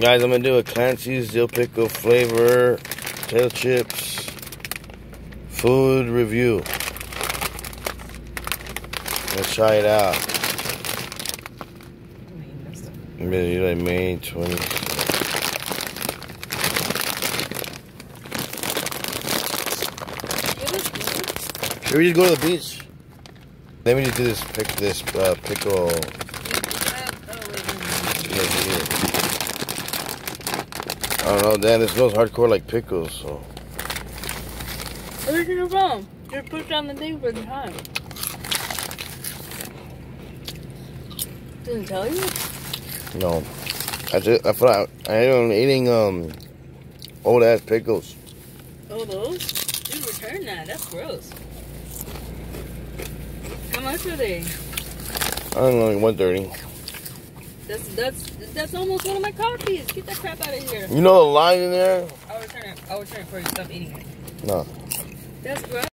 Guys, I'm gonna do a Clancy's dill pickle flavor, tail chips, food review. Let's try it out. Maybe like May 20. Should we just go to the beach? Let me just do this pick this uh, pickle. I don't know, Dan. It smells hardcore like pickles. So. Where's your phone? Just push down the thing for the time. Didn't tell you? No, I just I thought I am eating um old ass pickles. Oh, those? Dude, return that. That's gross. How much are they? I don't know, like one thirty. That's that's that's almost one of my coffees. Get that crap out of here. You know the line in there? I'll return it. I'll return it for you. Stop eating it. No. That's gross.